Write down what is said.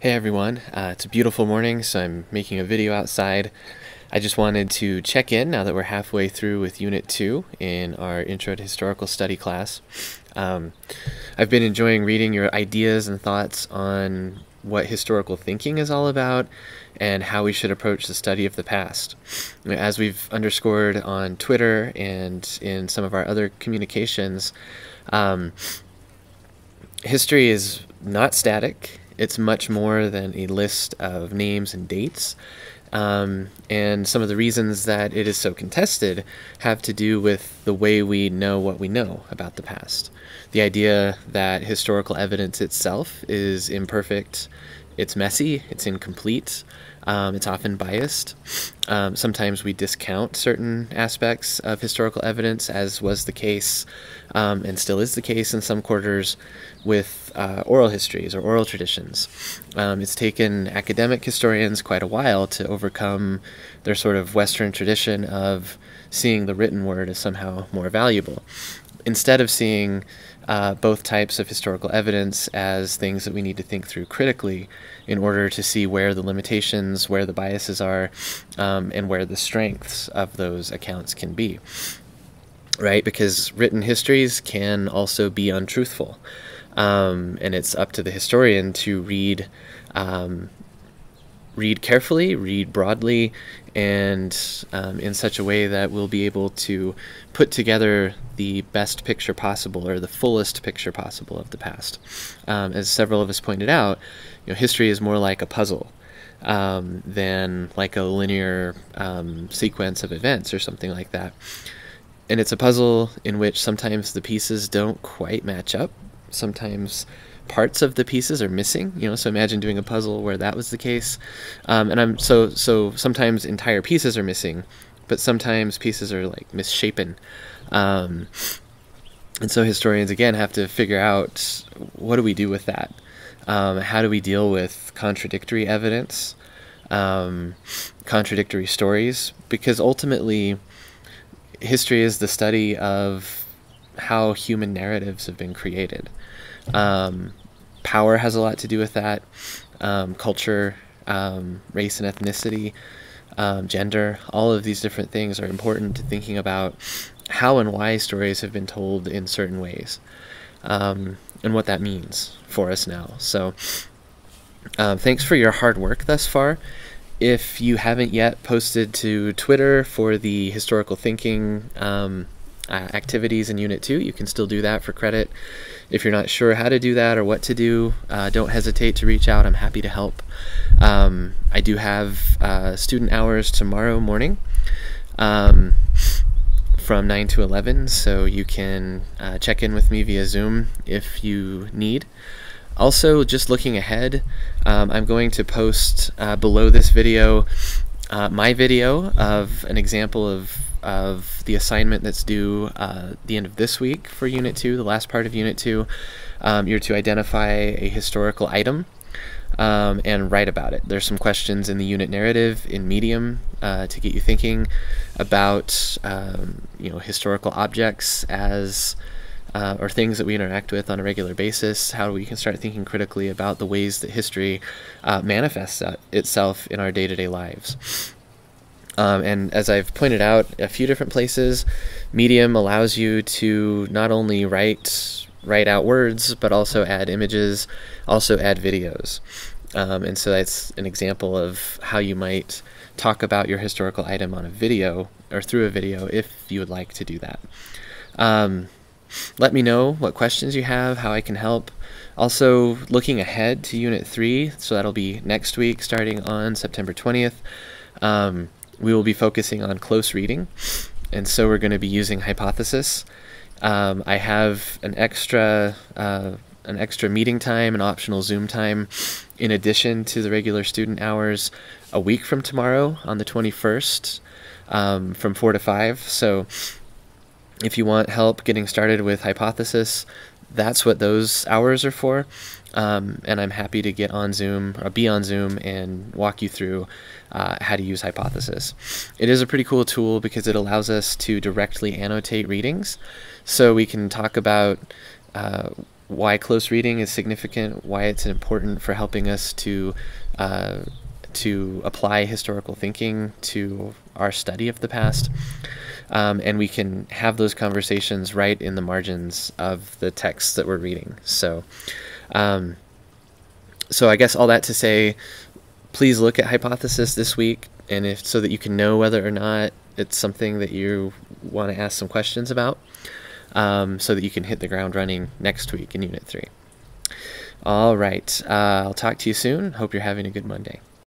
Hey everyone, uh, it's a beautiful morning, so I'm making a video outside. I just wanted to check in now that we're halfway through with Unit 2 in our Intro to Historical Study class. Um, I've been enjoying reading your ideas and thoughts on what historical thinking is all about and how we should approach the study of the past. As we've underscored on Twitter and in some of our other communications, um, history is not static it's much more than a list of names and dates. Um, and some of the reasons that it is so contested have to do with the way we know what we know about the past. The idea that historical evidence itself is imperfect, it's messy, it's incomplete, um, it's often biased. Um, sometimes we discount certain aspects of historical evidence, as was the case um, and still is the case in some quarters with uh, oral histories or oral traditions. Um, it's taken academic historians quite a while to overcome their sort of Western tradition of seeing the written word as somehow more valuable. Instead of seeing uh, both types of historical evidence as things that we need to think through critically in order to see where the limitations, where the biases are, um, and where the strengths of those accounts can be. Right? Because written histories can also be untruthful. Um, and it's up to the historian to read um, read carefully, read broadly, and um, in such a way that we'll be able to put together the best picture possible or the fullest picture possible of the past. Um, as several of us pointed out, you know, history is more like a puzzle um, than like a linear um, sequence of events or something like that. And it's a puzzle in which sometimes the pieces don't quite match up. Sometimes parts of the pieces are missing. You know, so imagine doing a puzzle where that was the case. Um, and I'm so so sometimes entire pieces are missing, but sometimes pieces are like misshapen. Um, and so historians again have to figure out what do we do with that. Um, how do we deal with contradictory evidence, um, contradictory stories? Because ultimately, history is the study of how human narratives have been created. Um, power has a lot to do with that. Um, culture, um, race and ethnicity, um, gender, all of these different things are important to thinking about how and why stories have been told in certain ways um, and what that means for us now. So, uh, thanks for your hard work thus far. If you haven't yet posted to Twitter for the historical thinking um, uh, activities in Unit 2, you can still do that for credit. If you're not sure how to do that or what to do, uh, don't hesitate to reach out. I'm happy to help. Um, I do have uh, student hours tomorrow morning um, from 9 to 11, so you can uh, check in with me via Zoom if you need. Also, just looking ahead, um, I'm going to post uh, below this video uh, my video of an example of of the assignment that's due uh, the end of this week for Unit 2, the last part of Unit 2. Um, you're to identify a historical item um, and write about it. There's some questions in the unit narrative in Medium uh, to get you thinking about um, you know historical objects as uh, or things that we interact with on a regular basis, how we can start thinking critically about the ways that history uh, manifests itself in our day to day lives. Um, and as I've pointed out a few different places, Medium allows you to not only write write out words, but also add images, also add videos. Um, and so that's an example of how you might talk about your historical item on a video or through a video if you would like to do that. Um, let me know what questions you have, how I can help. Also, looking ahead to Unit 3, so that'll be next week starting on September 20th. Um, we will be focusing on close reading, and so we're going to be using hypothesis. Um, I have an extra uh, an extra meeting time, an optional Zoom time, in addition to the regular student hours, a week from tomorrow on the 21st, um, from four to five. So, if you want help getting started with hypothesis, that's what those hours are for. Um, and I'm happy to get on Zoom or be on Zoom and walk you through uh, how to use Hypothesis. It is a pretty cool tool because it allows us to directly annotate readings. So we can talk about uh, why close reading is significant, why it's important for helping us to uh, to apply historical thinking to our study of the past. Um, and we can have those conversations right in the margins of the texts that we're reading. So, um, so I guess all that to say, please look at hypothesis this week, and if so that you can know whether or not it's something that you want to ask some questions about, um, so that you can hit the ground running next week in Unit Three. All right, uh, I'll talk to you soon. Hope you're having a good Monday.